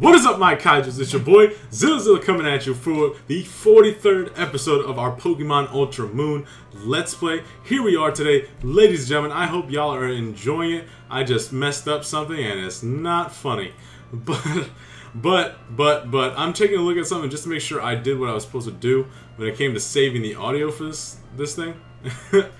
What is up, my Kaijus? It's your boy Zilla coming at you for the 43rd episode of our Pokemon Ultra Moon Let's Play. Here we are today, ladies and gentlemen. I hope y'all are enjoying it. I just messed up something and it's not funny. But, but, but, but, I'm taking a look at something just to make sure I did what I was supposed to do when it came to saving the audio for this, this thing.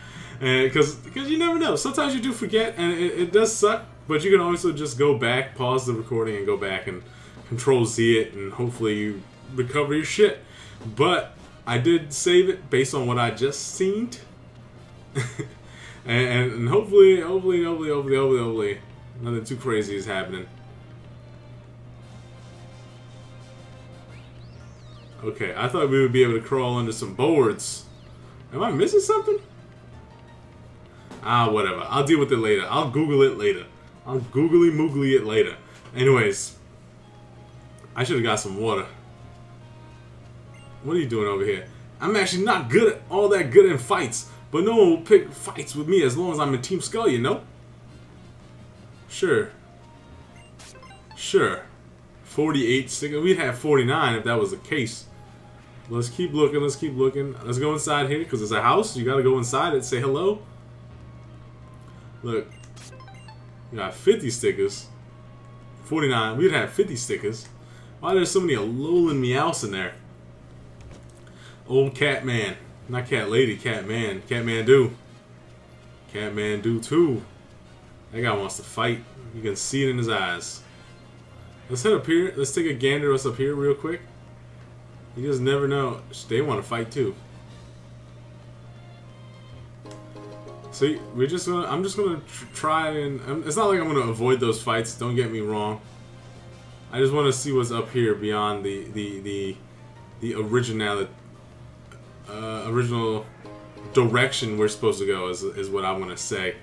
Because because you never know. Sometimes you do forget and it, it does suck. But you can also just go back, pause the recording, and go back and Control Z it, and hopefully you recover your shit. But I did save it based on what I just seen. and, and hopefully, hopefully, hopefully, hopefully, hopefully, hopefully, nothing too crazy is happening. Okay, I thought we would be able to crawl under some boards. Am I missing something? Ah, whatever. I'll deal with it later. I'll Google it later. I'll googly moogly it later. Anyways, I should have got some water. What are you doing over here? I'm actually not good at all that good in fights, but no one will pick fights with me as long as I'm in Team Skull, you know? Sure. Sure. 48 stickers. We'd have 49 if that was the case. Let's keep looking. Let's keep looking. Let's go inside here because it's a house. You got to go inside and say hello. Look. You got 50 stickers. 49. We'd have 50 stickers. Why there's so many Alolan Meows in there? Old Catman. Not Cat Lady, Catman. Catman do. Catman do too. That guy wants to fight. You can see it in his eyes. Let's head up here. Let's take a gander us up here real quick. You just never know. They want to fight too. See, we're just gonna. I'm just gonna tr try and. It's not like I'm gonna avoid those fights. Don't get me wrong. I just want to see what's up here beyond the the the the original uh, original direction we're supposed to go is is what I want to say.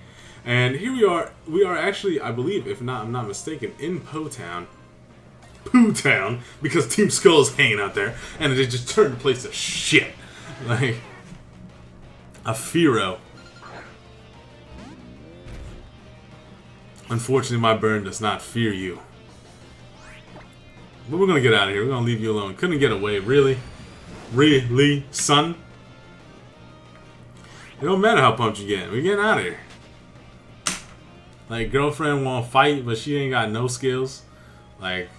And here we are. We are actually, I believe, if not, I'm not mistaken, in Po Town. Poo Town, because Team Skull is hanging out there, and they just turned the place to shit. Like a Fearow. Unfortunately, my burn does not fear you. But we're gonna get out of here. We're gonna leave you alone. Couldn't get away, really? Really, son? It don't matter how pumped you get. We're getting out of here. Like, girlfriend won't fight, but she ain't got no skills. Like,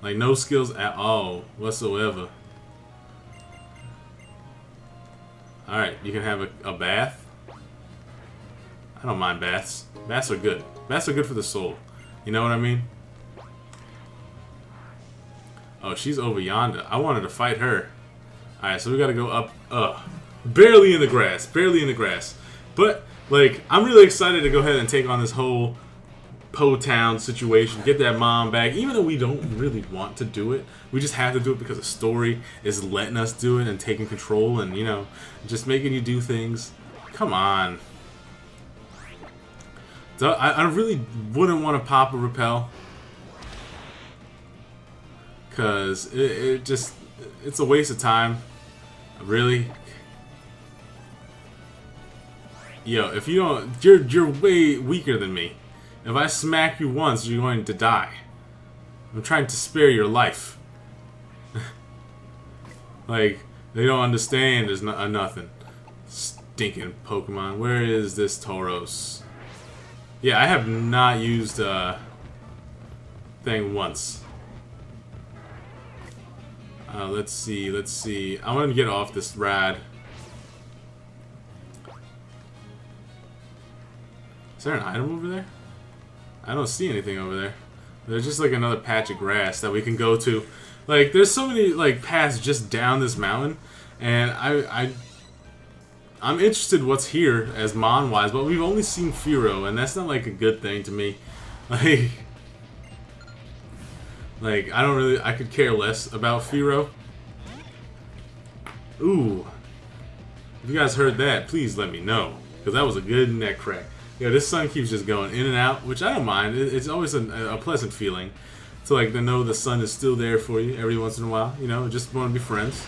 like no skills at all whatsoever. Alright, you can have a, a bath. I don't mind baths. Baths are good. Baths are good for the soul. You know what I mean? Oh, she's over yonder. I wanted to fight her. Alright, so we gotta go up. Ugh. Barely in the grass. Barely in the grass. But, like, I'm really excited to go ahead and take on this whole Po Town situation. Get that mom back. Even though we don't really want to do it. We just have to do it because the story is letting us do it and taking control and, you know, just making you do things. Come on. I, I really wouldn't want to pop a repel. Because it, it just, it's a waste of time. Really? Yo, if you don't, you're, you're way weaker than me. If I smack you once, you're going to die. I'm trying to spare your life. like, they don't understand there's no, uh, nothing. Stinking Pokemon. Where is this Tauros? Yeah, I have not used uh thing once. Uh, let's see, let's see. I want to get off this rad. Is there an item over there? I don't see anything over there. There's just like another patch of grass that we can go to. Like, there's so many like paths just down this mountain, and I, I, I'm interested what's here as Mon wise, but we've only seen Fearow, and that's not like a good thing to me. Like, like, I don't really, I could care less about Fearow. Ooh. If you guys heard that, please let me know. Because that was a good neck crack. Yeah, this sun keeps just going in and out, which I don't mind. It's always a, a pleasant feeling to like to know the sun is still there for you every once in a while. You know, just want to be friends.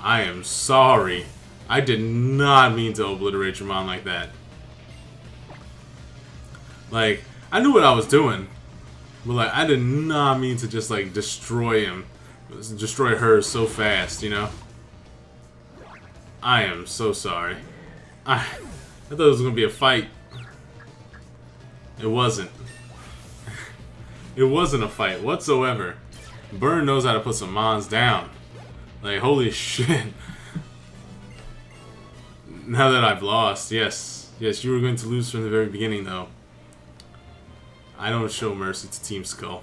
I am sorry. I did not mean to obliterate your mom like that. Like, I knew what I was doing. But like, I did not mean to just like destroy him, destroy her so fast, you know. I am so sorry. I, I thought it was gonna be a fight. It wasn't. it wasn't a fight whatsoever. Burn knows how to put some mons down. Like, holy shit. now that I've lost, yes. Yes, you were going to lose from the very beginning, though. I don't show mercy to Team Skull.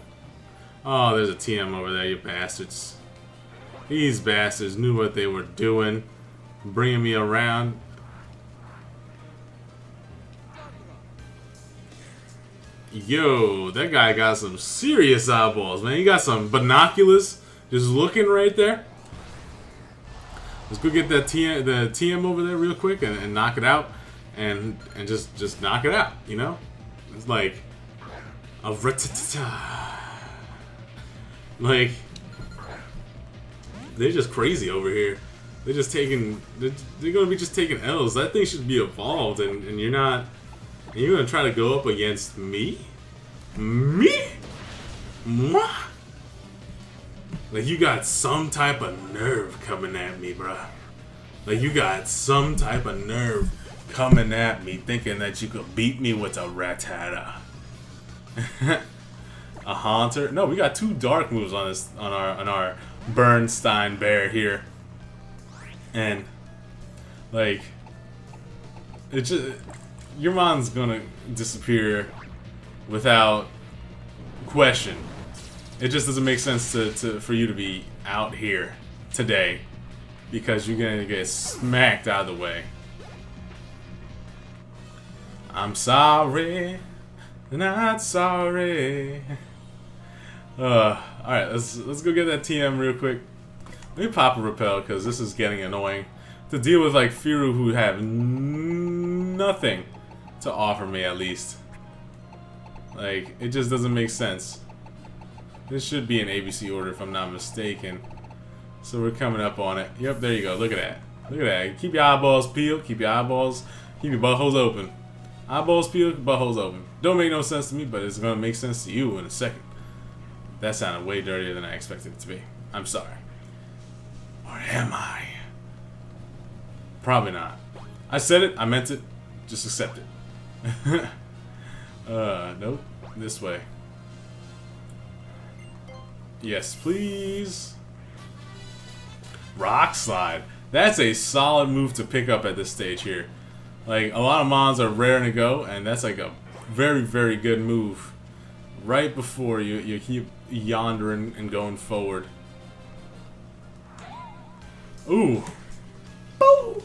Oh, there's a TM over there, you bastards. These bastards knew what they were doing. Bringing me around. Yo, that guy got some serious eyeballs, man. He got some binoculars just looking right there. Let's go get that TM, the TM over there real quick and, and knock it out. And and just just knock it out, you know? It's like a like they're just crazy over here. They're just taking they're, they're, gonna be just taking L's. That thing should be evolved and, and you're not and you're gonna try to go up against me? Me? Moi? Like you got some type of nerve coming at me, bruh. Like you got some type of nerve coming at me thinking that you could beat me with a Rattata. a Haunter? No, we got two dark moves on this on our on our Bernstein bear here. And like it just your mom's gonna disappear without question. It just doesn't make sense to, to for you to be out here today because you're gonna get smacked out of the way. I'm sorry, not sorry. Uh, all right, let's let's go get that TM real quick. Let me pop a repel because this is getting annoying to deal with like Fearow who have nothing to offer me at least. Like, it just doesn't make sense. This should be an ABC order if I'm not mistaken. So we're coming up on it. Yep, there you go. Look at that. Look at that. Keep your eyeballs peeled. Keep your eyeballs, keep your buttholes open. Eyeballs peeled, buttholes open. Don't make no sense to me, but it's to make sense to you in a second. That sounded way dirtier than I expected it to be. I'm sorry. Or am I? Probably not. I said it. I meant it. Just accept it. Uh, nope. This way. Yes, please. Rock Slide. That's a solid move to pick up at this stage here. Like, a lot of mons are raring to go, and that's like a very, very good move. Right before you, you keep yondering and going forward. Ooh. Boo!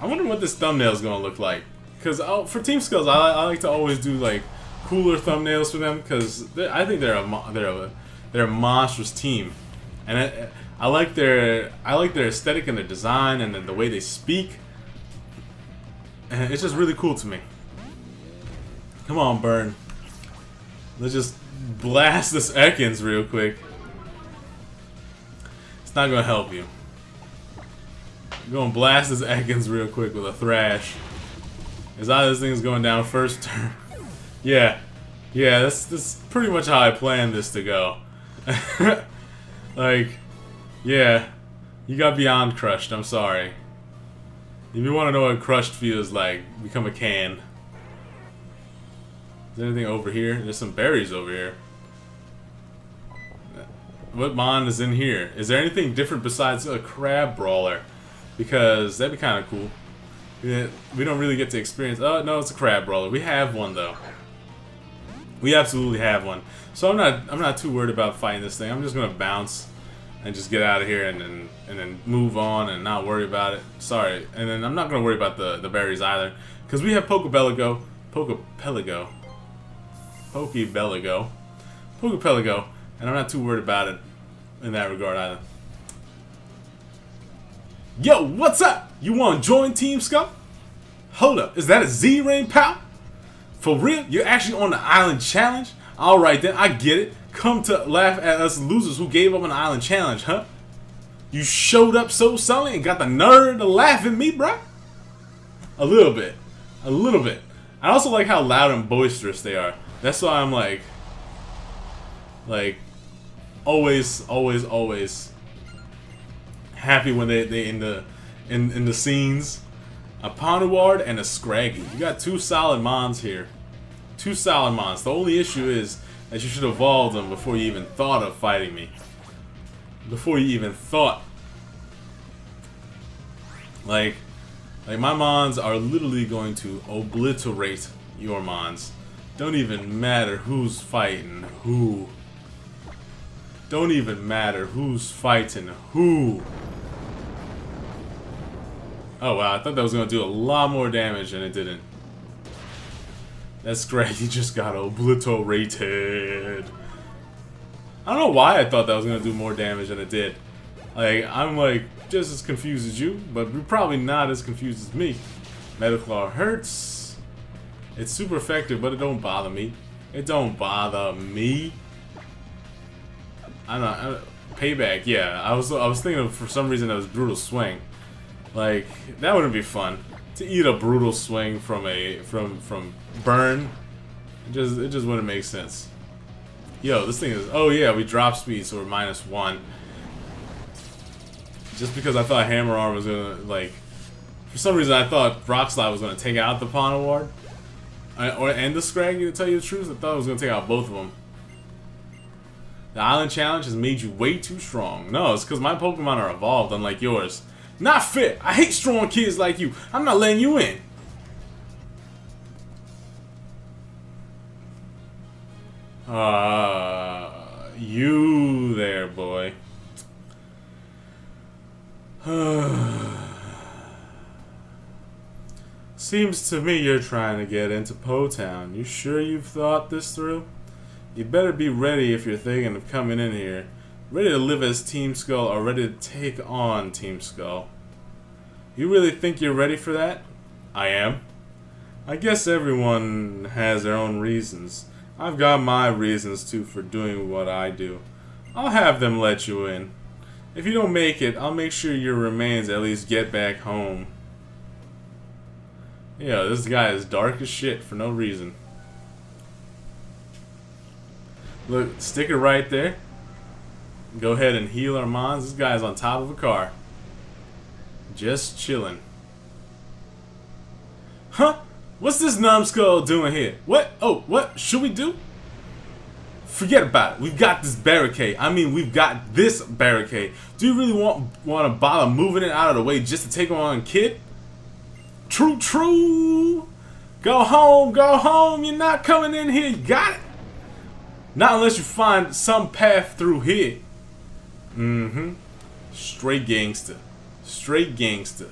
I wonder what this thumbnail is going to look like. Because oh, for Team Skills, I, I, like to always do like cooler thumbnails for them because I think they're a they're a they're a monstrous team, and I, I like their I like their aesthetic and their design and the way they speak. And it's just really cool to me. Come on, Burn. Let's just blast this Ekans real quick. It's not gonna help you. I'm gonna blast this Ekans real quick with a Thrash. Is either this thing's going down first turn. yeah. Yeah, that's, that's pretty much how I planned this to go. like, yeah. You got beyond crushed, I'm sorry. If you want to know what crushed feels like, become a can. Is there anything over here? There's some berries over here. What mon is in here? Is there anything different besides a Crabrawler? Because that'd be kind of cool. We don't really get to experience. Oh no, it's a Crabrawler. We have one though. We absolutely have one. So I'm not I'm not too worried about fighting this thing. I'm just gonna bounce and just get out of here and then and then move on and not worry about it. Sorry. And then I'm not gonna worry about the, the berries either. Because we have Pokebelligo. Pokepelago. Pokebelligo. Pokepelago. And I'm not too worried about it in that regard either. Yo, what's up? You want to join Team Scum? Hold up, is that a Z-Ring pal? For real? You're actually on the island challenge? Alright then, I get it. Come to laugh at us losers who gave up an island challenge, huh? You showed up so sully and got the nerve to laugh at me, bruh? A little bit. A little bit. I also like how loud and boisterous they are. That's why I'm like, like, always, always, always happy when they they in the in in the scenes. A Pawniard and a Scraggy. You got two solid mons here. Two solid mons. The only issue is that you should evolve them before you even thought of fighting me. Before you even thought. Like, like my mons are literally going to obliterate your mons. Don't even matter who's fighting who. Don't even matter who's fighting who. Oh wow, I thought that was going to do a lot more damage and it didn't. That's great, he just got obliterated. I don't know why I thought that was to do more damage than it did. Like, I'm like, just as confused as you, but you're probably not as confused as me. Metal Claw hurts. It's super effective, but it don't bother me. It don't bother me. I don't know. Uh, payback, yeah. I was I was thinking of, for some reason that was Brutal Swing. Like, that wouldn't be fun. To eat a Brutal Swing from a, from, from Burn, it just, it just wouldn't make sense. Yo, this thing is, oh yeah, we drop speed, so we're minus one. Just because I thought Hammer Arm was gonna, like, for some reason I thought Rock Slide was gonna take out the pawn Pawniard. Or, and the Scraggy, to tell you the truth, I thought it was gonna take out both of them. The Island Challenge has made you way too strong. No, it's because my Pokemon are evolved, unlike yours. Not fit. I hate strong kids like you. I'm not letting you in. Uh, you there, boy. Seems to me you're trying to get into Po Town. You sure you've thought this through? You better be ready if you're thinking of coming in here. Ready to live as Team Skull or ready to take on Team Skull. You really think you're ready for that? I am. I guess everyone has their own reasons. I've got my reasons too for doing what I do. I'll have them let you in. If you don't make it, I'll make sure your remains at least get back home. Yeah, this guy is dark as shit for no reason. Look, stick it right there. Go ahead and heal our mons. This guy's on top of a car. Just chilling. Huh? What's this numbskull doing here? What? Oh, what should we do? Forget about it. We've got this barricade. I mean, we've got this barricade. Do you really want want to bother moving it out of the way just to take on kid? True, true. Go home, go home. You're not coming in here. You got it. Not unless you find some path through here. Mm-hmm. Straight gangster. Straight gangster.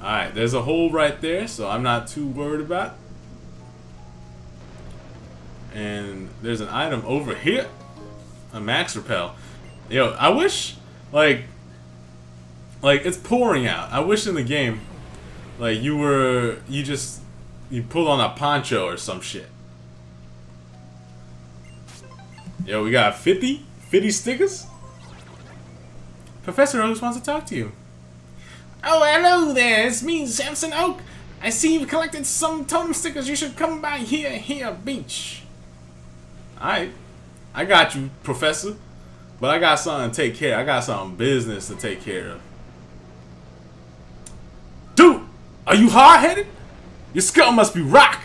Alright, there's a hole right there, so I'm not too worried about And there's an item over here. A max repel. Yo, I wish, like, like, it's pouring out. I wish in the game, like, you were, you just, you pulled on a poncho or some shit. Yo, we got 50? 50 stickers? Professor Oaks wants to talk to you. Oh, hello there. It's me, Samson Oak. I see you've collected some totem stickers. You should come by here, here, beach. Alright. I got you, Professor. But I got something to take care of. I got some business to take care of. Dude! Are you hard-headed? Your skull must be rock.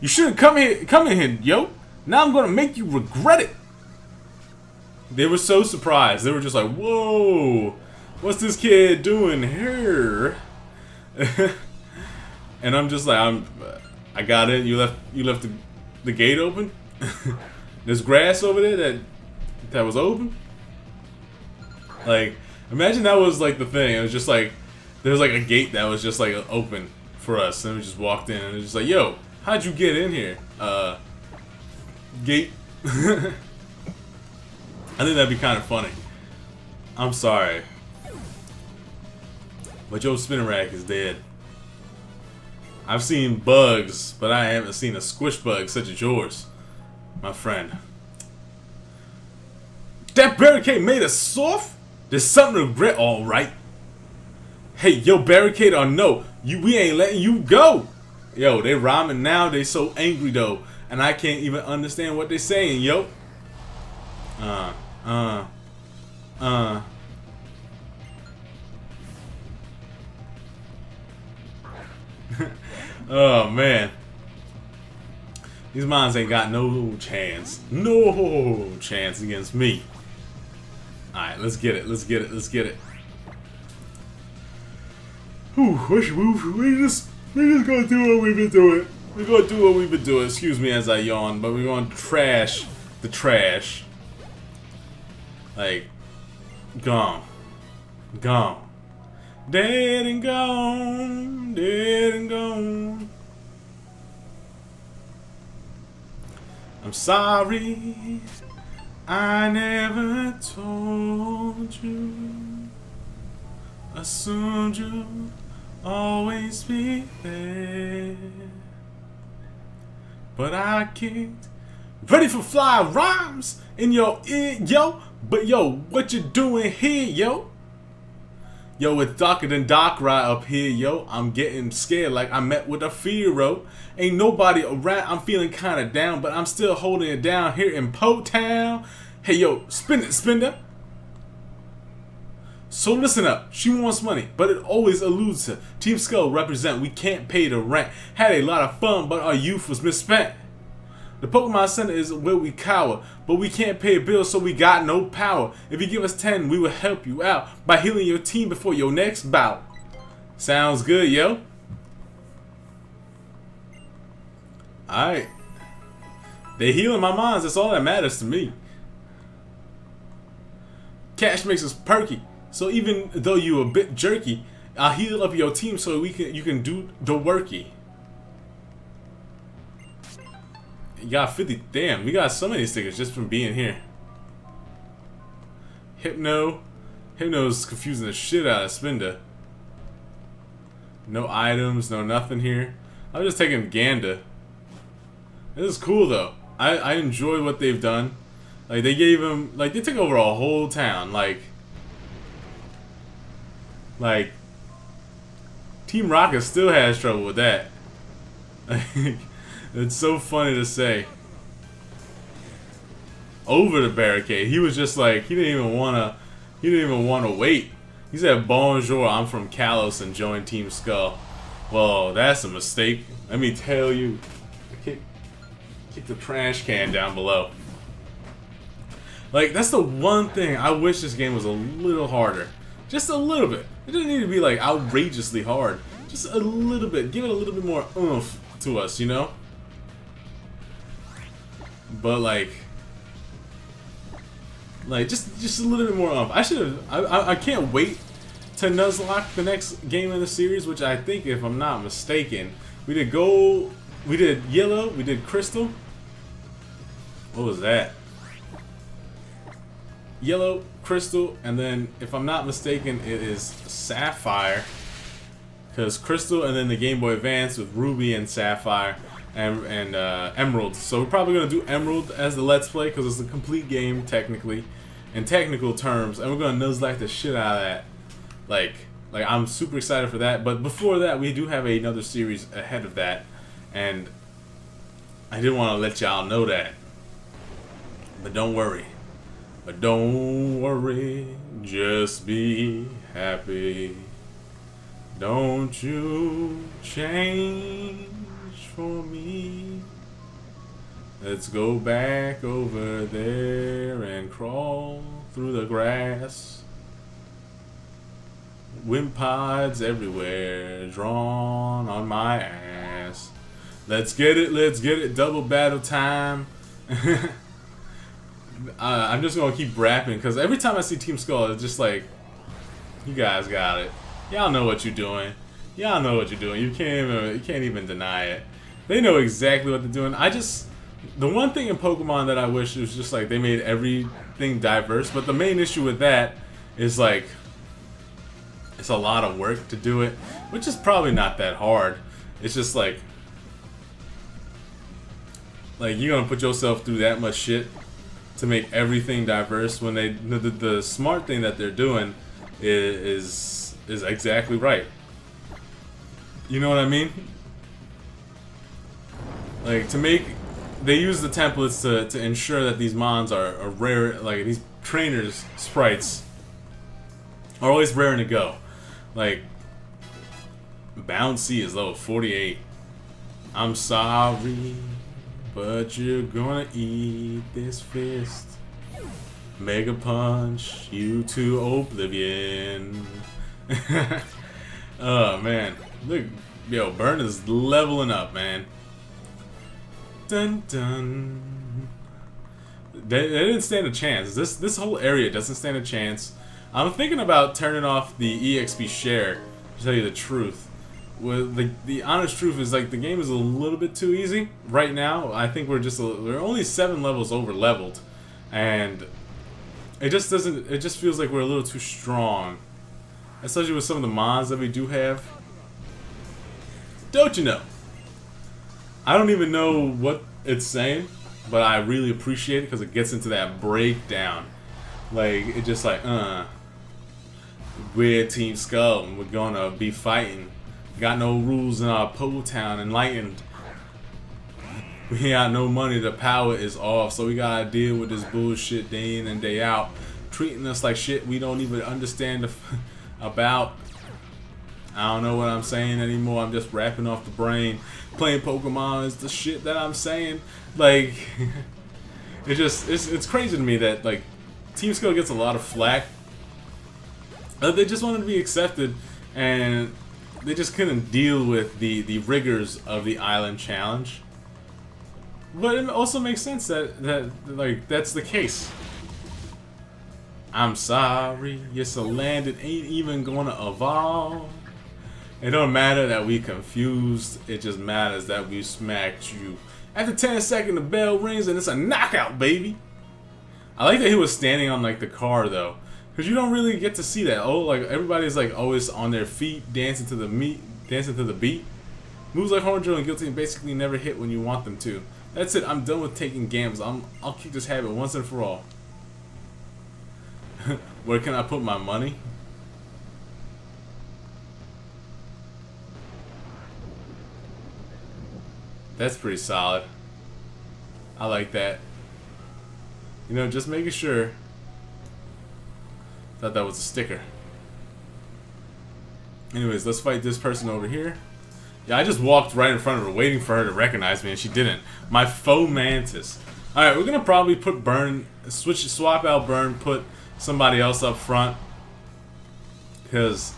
You shouldn't come here, come in here, yo. Now I'm gonna make you regret it. They were so surprised. They were just like, whoa, what's this kid doing here? and I'm just like, I'm, I got it. You left, you left the, the gate open. There's grass over there that that was open. Like, imagine that was like the thing. It was just like there was like a gate that was just like open for us, and we just walked in, and it was just like, "Yo, how'd you get in here?" Uh, gate. I think that'd be kind of funny. I'm sorry. But your rack is dead. I've seen bugs, but I haven't seen a squish bug such as yours, my friend. That barricade made us soft? There's something to regret, alright. Hey, yo, barricade or no, you we ain't letting you go. Yo, they rhyming now. They so angry though, and I can't even understand what they're saying. Yo. Uh, uh, uh. oh man. These mines ain't got no chance. No chance against me. Alright, let's get it. Let's get it. Let's get it. Whew, we, we just we just gonna do what we've been doing. We're gonna do what we've been doing. Excuse me as I yawn, but we're gonna trash the trash. Like, gone. Gone. Dead and gone. Dead and gone. I'm sorry. I never told you. Assumed you always be there. But I can't. Ready for fly rhymes in your ear, yo. But yo, what you doing here, yo? Yo, it's darker than dark right up here, yo. I'm getting scared like I met with a fear, Ain't nobody around. I'm feeling kind of down, but I'm still holding it down here in Po Town. Hey, yo, spin it, spender. So listen up, she wants money, but it always eludes her. Team Skull represent, we can't pay the rent. Had a lot of fun, but our youth was misspent. The Pokemon Center is where we cower, but we can't pay a bill, so we got no power. If you give us 10, we will help you out by healing your team before your next bout. Sounds good, yo. Alright. They healing my minds, that's all that matters to me. Cash makes us perky. So even though you a bit jerky, I'll heal up your team so we can you can do the worky. You got 50. Damn, we got so many stickers just from being here. Hypno. Hypno's confusing the shit out of Spinda. No items, no nothing here. I'm just taking Ganda. This is cool though. I, I enjoy what they've done. Like they gave him like they took over a whole town. Like like, Team Rocket still has trouble with that. it's so funny to say. Over the barricade. He was just like, he didn't even wanna, he didn't even wanna wait. He said, bonjour, I'm from Kalos and joined Team Skull. Well, that's a mistake. Let me tell you. Kick, kick the trash can down below. Like, that's the one thing I wish this game was a little harder. Just a little bit. It doesn't need to be like outrageously hard. Just a little bit. Give it a little bit more oomph to us, you know? But like, like just just a little bit more oomph. I should have. I, I, I can't wait to Nuzlocke the next game in the series, which I think, if I'm not mistaken, we did gold, we did yellow, we did crystal. What was that? Yellow, Crystal, and then, if I'm not mistaken, it is Sapphire. Because Crystal and then the Game Boy Advance with Ruby and Sapphire and, and uh, Emerald. So we're probably going to do Emerald as the Let's Play because it's a complete game, technically, in technical terms. And we're going to Nuzlocke the shit out of that. Like, like I'm super excited for that. But before that, we do have another series ahead of that. And I didn't want to let y'all know that. But don't worry. But don't worry, just be happy. Don't you change for me. Let's go back over there and crawl through the grass. Wind pods everywhere, drawn on my ass. Let's get it, let's get it, double battle time. uh, I'm just gonna keep rapping because every time I see Team Skull, it's just like, you guys got it. Y'all know what you're doing. Y'all know what you're doing. You can't even you can't even deny it. They know exactly what they're doing. I just the one thing in Pokemon that I wish was just like they made everything diverse. But the main issue with that is like it's a lot of work to do it, which is probably not that hard. It's just like like you're gonna put yourself through that much shit to make everything diverse when they the, the smart thing that they're doing is is exactly right. You know what I mean? Like to make, they use the templates to to ensure that these mons are, are rare. Like these trainers sprites are always raring to go. Like Bouncy is level 48. I'm sorry, but you're gonna eat this fist. Mega Punch you to oblivion. oh man, look, yo, Burn is leveling up, man. Dun dun. They, they didn't stand a chance. This this whole area doesn't stand a chance. I'm thinking about turning off the EXP share. To tell you the truth, the the honest truth is like the game is a little bit too easy right now. I think we're just a, we're only seven levels over leveled, and it just doesn't. It just feels like we're a little too strong, especially with some of the mods that we do have. Don't you know? I don't even know what it's saying, but I really appreciate it because it gets into that breakdown. Like it just like uh, we're Team Skull and we're gonna be fighting Got no rules in our Po Town, enlightened. We got no money, the power is off, so we gotta deal with this bullshit day in and day out. Treating us like shit we don't even understand about. I don't know what I'm saying anymore, I'm just rapping off the brain. Playing Pokemon is the shit that I'm saying. Like, it just, it's, it's crazy to me that, like, Team Skull gets a lot of flack. Uh, they just wanted to be accepted, and they just couldn't deal with the the rigors of the island challenge. But it also makes sense that that like that's the case. I'm sorry, land it ain't even gonna evolve. It don't matter that we confused, it just matters that we smacked you. After 10 seconds, the bell rings and it's a knockout, baby. I like that he was standing on like the car though. Cause you don't really get to see that. Oh, like everybody's like always on their feet, dancing to the meat, dancing to the beat. Moves like Horn Drill and Guillotine basically never hit when you want them to. That's it. I'm done with taking gambles. I'm I'll keep this habit once and for all. Where can I put my money? That's pretty solid. I like that. You know, just making sure Thought that was a sticker. Anyways, let's fight this person over here. Yeah, I just walked right in front of her, waiting for her to recognize me, and she didn't. My faux Fomantis. Alright, we're gonna probably put Burn, switch, swap out Burn, put somebody else up front. Because,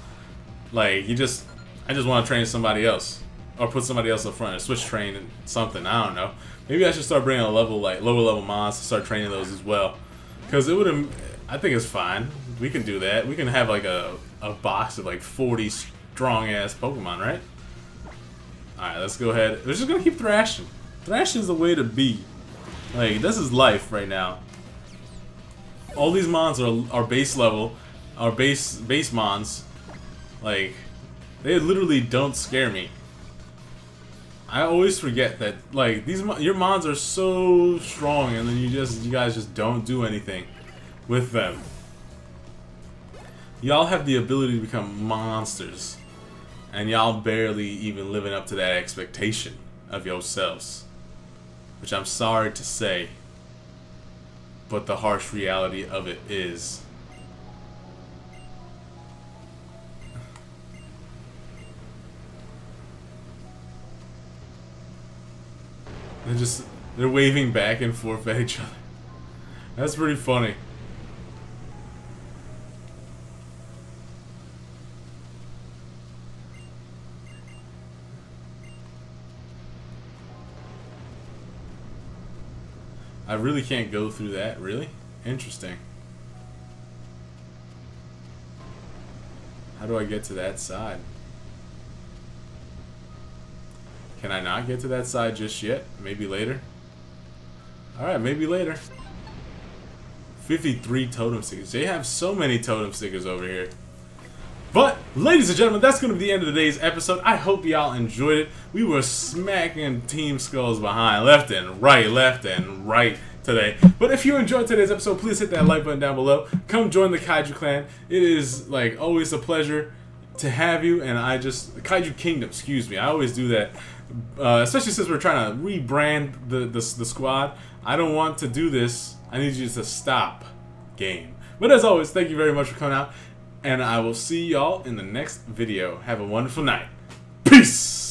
like, you just, I just want to train somebody else. Or put somebody else up front, or switch train something, I don't know. Maybe I should start bringing a level, like, lower level mons to start training those as well. Because it would I think it's fine we can do that. We can have like a, a box of like 40 strong ass Pokemon, right? Alright, let's go ahead. We're just gonna keep thrashing. Thrashing is the way to be. Like, this is life right now. All these mons are, are base level, are base base mons. Like, they literally don't scare me. I always forget that, like, these your mods are so strong, and then you just, you guys just don't do anything with them. Y'all have the ability to become monsters. And y'all barely even living up to that expectation of yourselves. Which I'm sorry to say. But the harsh reality of it is. They're just, they're waving back and forth at each other. That's pretty funny. I really can't go through that, really? Interesting. How do I get to that side? Can I not get to that side just yet? Maybe later? Alright, maybe later. 53 totem stickers. They have so many totem stickers over here. But, ladies and gentlemen, that's going to be the end of today's episode. I hope y'all enjoyed it. We were smacking Team Skulls behind left and right, left and right today. But if you enjoyed today's episode, please hit that like button down below. Come join the Kaiju Clan. It is, like, always a pleasure to have you, and I just... Kaiju Kingdom, excuse me. I always do that. Uh, especially since we're trying to rebrand the, the the squad. I don't want to do this. I need you to stop, game. But as always, thank you very much for coming out, and I will see y'all in the next video. Have a wonderful night. Peace.